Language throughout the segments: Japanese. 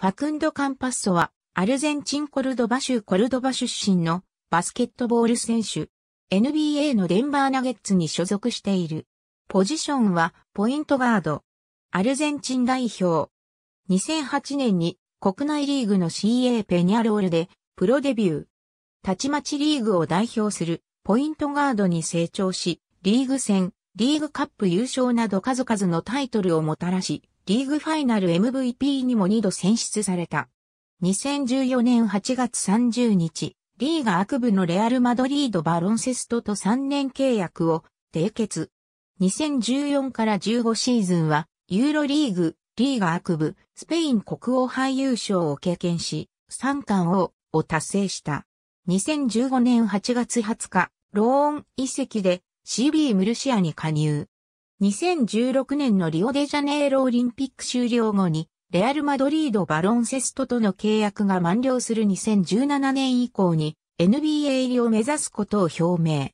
ファクンド・カンパッソは、アルゼンチンコルドバ州コルドバ出身のバスケットボール選手。NBA のデンバーナゲッツに所属している。ポジションはポイントガード。アルゼンチン代表。2008年に国内リーグの CA ペニャロールでプロデビュー。たちまちリーグを代表するポイントガードに成長し、リーグ戦、リーグカップ優勝など数々のタイトルをもたらし、リーグファイナル MVP にも2度選出された。2014年8月30日、リーガ悪部のレアル・マドリード・バロンセストと3年契約を締結。2014から15シーズンは、ユーロリーグ、リーガ悪部、スペイン国王杯優勝を経験し、三冠王を達成した。2015年8月20日、ローン移籍で CB ムルシアに加入。2016年のリオデジャネイロオリンピック終了後に、レアル・マドリード・バロンセストとの契約が満了する2017年以降に NBA 入りを目指すことを表明。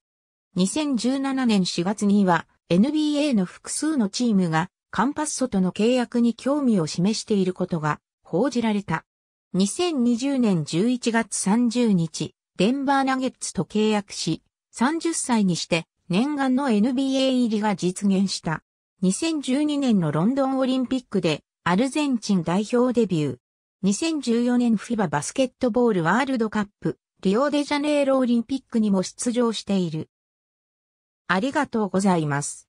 2017年4月には NBA の複数のチームがカンパッソとの契約に興味を示していることが報じられた。2020年11月30日、デンバーナゲッツと契約し、30歳にして念願の NBA 入りが実現した。2012年のロンドンオリンピックでアルゼンチン代表デビュー。2014年フィババスケットボールワールドカップ、リオデジャネイロオリンピックにも出場している。ありがとうございます。